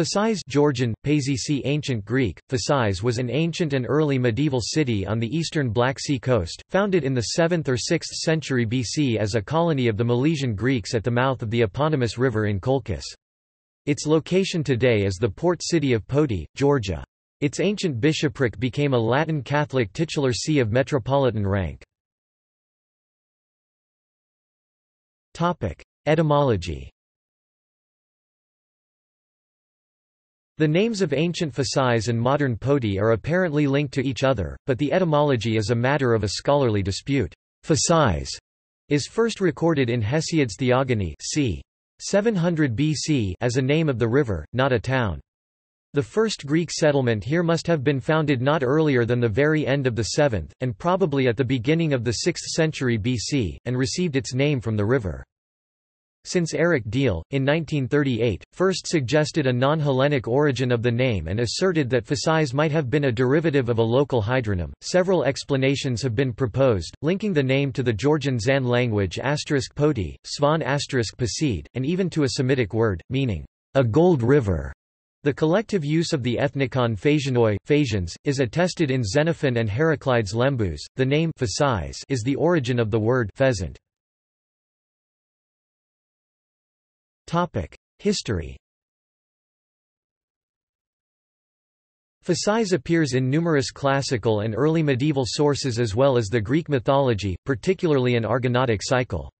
Phasis Georgian, Pazisi Ancient Greek, Phasis was an ancient and early medieval city on the eastern Black Sea coast, founded in the 7th or 6th century BC as a colony of the Milesian Greeks at the mouth of the eponymous river in Colchis. Its location today is the port city of Poti, Georgia. Its ancient bishopric became a Latin Catholic titular see of metropolitan rank. Etymology The names of ancient Phasis and modern Poti are apparently linked to each other, but the etymology is a matter of a scholarly dispute. Phasis is first recorded in Hesiod's Theogony c. 700 BC as a name of the river, not a town. The first Greek settlement here must have been founded not earlier than the very end of the 7th, and probably at the beginning of the 6th century BC, and received its name from the river. Since Erich Diehl, in 1938, first suggested a non-Hellenic origin of the name and asserted that Phasis might have been a derivative of a local hydronym, several explanations have been proposed, linking the name to the Georgian Zan language poti, Svan Pasid, and even to a Semitic word, meaning, a gold river. The collective use of the ethnicon Phasianoi, Phasians, is attested in Xenophon and Heraclides Lembus. The name is the origin of the word pheasant. History Phasis appears in numerous classical and early medieval sources as well as the Greek mythology, particularly an Argonautic cycle.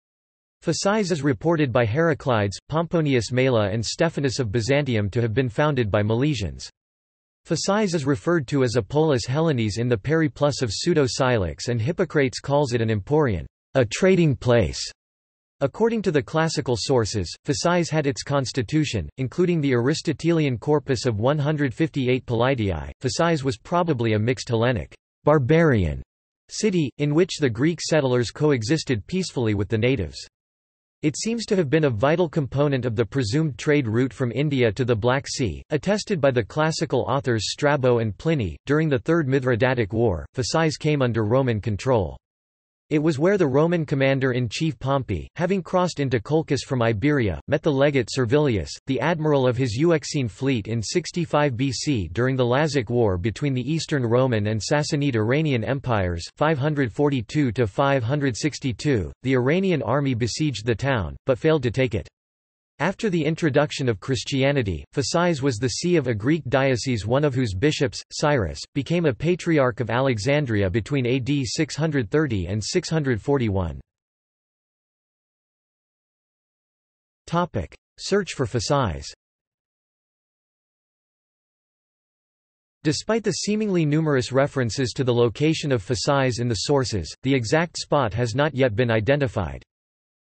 Phasis is reported by Heraclides, Pomponius Mela and Stephanus of Byzantium to have been founded by Milesians. Phasis is referred to as a polis Hellenes in the Periplus of Pseudo-Scylax and Hippocrates calls it an emporion, a trading place. According to the classical sources, Phasis had its constitution, including the Aristotelian corpus of 158 Politeiai. Phasis was probably a mixed Hellenic barbarian city, in which the Greek settlers coexisted peacefully with the natives. It seems to have been a vital component of the presumed trade route from India to the Black Sea, attested by the classical authors Strabo and Pliny. During the Third Mithridatic War, Phasis came under Roman control. It was where the Roman commander-in-chief Pompey, having crossed into Colchis from Iberia, met the legate Servilius, the admiral of his Euxine fleet in 65 BC during the Lazic War between the Eastern Roman and Sassanid Iranian empires 542–562. The Iranian army besieged the town, but failed to take it. After the introduction of Christianity, Phasis was the see of a Greek diocese one of whose bishops, Cyrus, became a patriarch of Alexandria between AD 630 and 641. Search for Phasis Despite the seemingly numerous references to the location of Phasis in the sources, the exact spot has not yet been identified.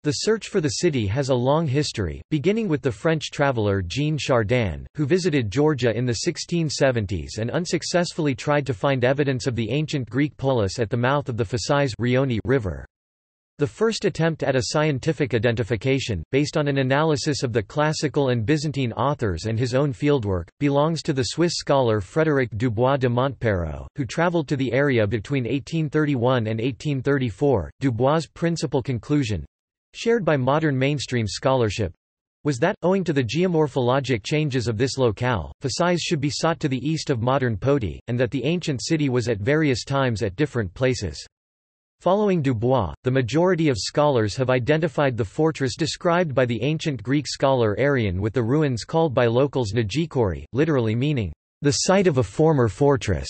The search for the city has a long history, beginning with the French traveller Jean Chardin, who visited Georgia in the 1670s and unsuccessfully tried to find evidence of the ancient Greek polis at the mouth of the Phasis River. The first attempt at a scientific identification, based on an analysis of the classical and Byzantine authors and his own fieldwork, belongs to the Swiss scholar Frédéric Dubois de Montperrot, who travelled to the area between 1831 and 1834. Dubois' principal conclusion, shared by modern mainstream scholarship, was that, owing to the geomorphologic changes of this locale, Phasis should be sought to the east of modern Poti, and that the ancient city was at various times at different places. Following Dubois, the majority of scholars have identified the fortress described by the ancient Greek scholar Arrian with the ruins called by locals Nagikori, literally meaning, the site of a former fortress.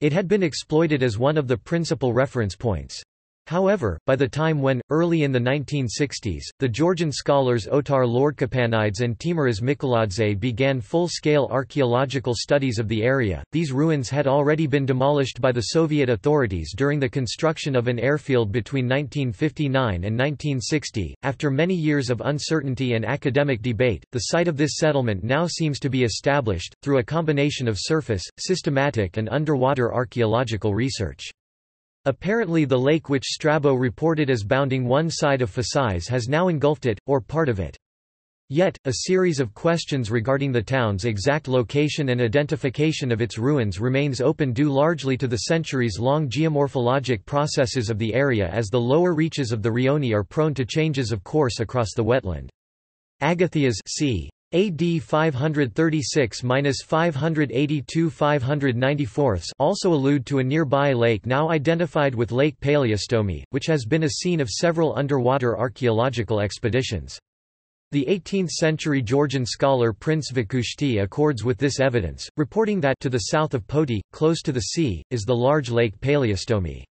It had been exploited as one of the principal reference points. However, by the time when, early in the 1960s, the Georgian scholars Otar Lordkipanidze and Teimuraz Mikeladze began full-scale archaeological studies of the area, these ruins had already been demolished by the Soviet authorities during the construction of an airfield between 1959 and 1960. After many years of uncertainty and academic debate, the site of this settlement now seems to be established, through a combination of surface, systematic and underwater archaeological research. Apparently the lake which Strabo reported as bounding one side of Phasis has now engulfed it, or part of it. Yet, a series of questions regarding the town's exact location and identification of its ruins remains open due largely to the centuries-long geomorphologic processes of the area as the lower reaches of the Rioni are prone to changes of course across the wetland. Agathias c. AD 536–582–594 also allude to a nearby lake now identified with Lake Paleostomi, which has been a scene of several underwater archaeological expeditions. The 18th-century Georgian scholar Prince Vakhushti accords with this evidence, reporting that to the south of Poti, close to the sea, is the large lake Paleostomi.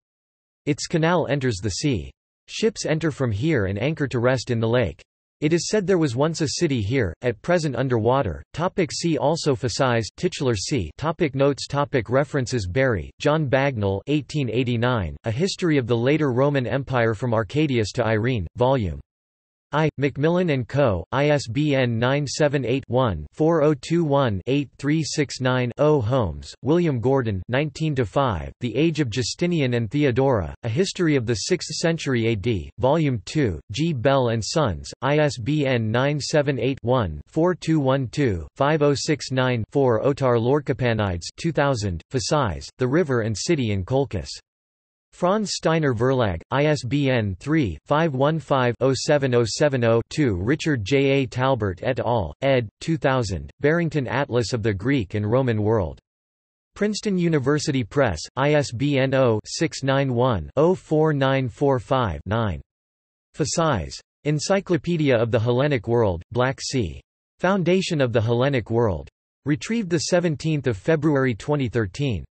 Its canal enters the sea. Ships enter from here and anchor to rest in the lake. It is said there was once a city here, at present underwater. Topic see also Phasis titular see topic Notes topic References Bury, John Bagnell 1889, A History of the Later Roman Empire from Arcadius to Irene, Vol. I. Macmillan & Co., ISBN 978-1-4021-8369-0 Holmes, William Gordon 19 The Age of Justinian and Theodora, A History of the Sixth Century AD, Volume 2, G. Bell & Sons, ISBN 978-1-4212-5069-4 Otar Lordkipanidze 2000, Phasis, The River and City in Colchis. Franz Steiner Verlag, ISBN 3-515-07070-2 Richard J. A. Talbert et al., ed. 2000, Barrington Atlas of the Greek and Roman World. Princeton University Press, ISBN 0-691-04945-9. Phasis. Encyclopedia of the Hellenic World, Black Sea. Foundation of the Hellenic World. Retrieved 17 February 2013.